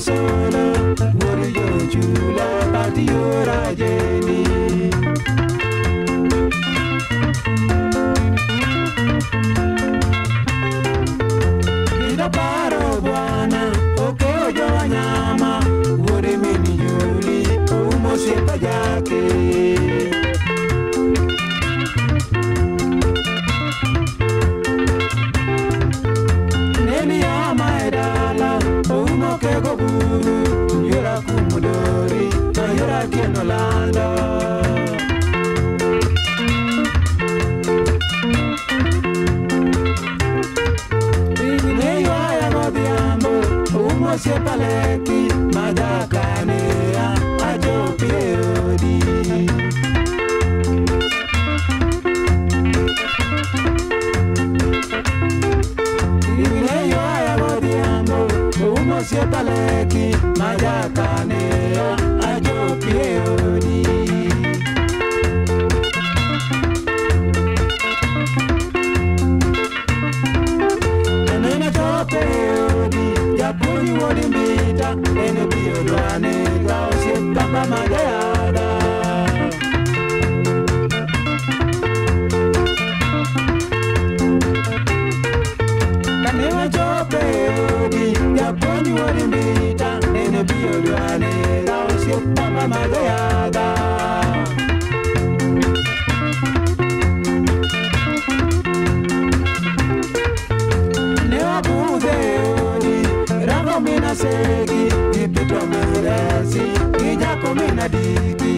solo Wori yo chula pati yo rajeni Ida paro bwana okojo wanyama Wori mini yuli umo siepa jake buru Yura kumudori to yura kieno siepaleki mayakanea yokutanga maloyaka newakuuzeoni rangomina seki ipitwa miresi ijakomina diki.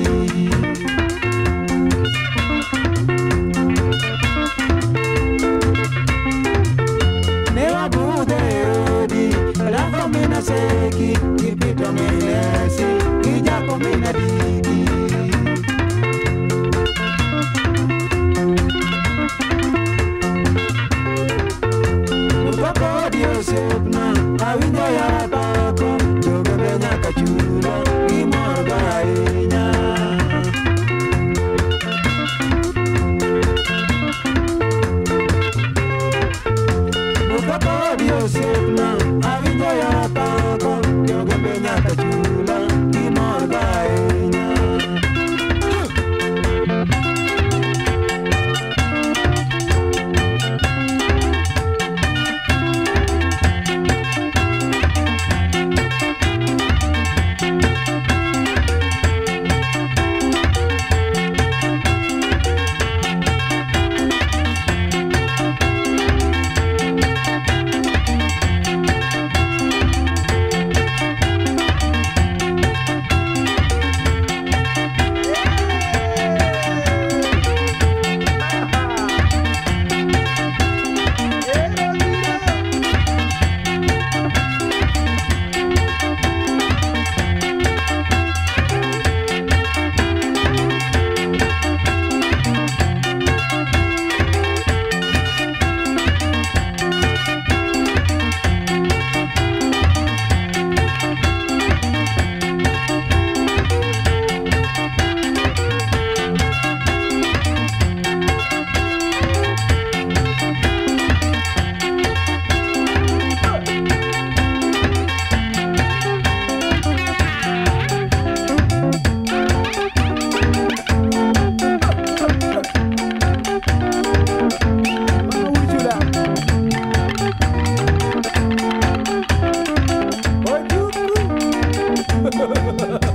Ha ha ha ha!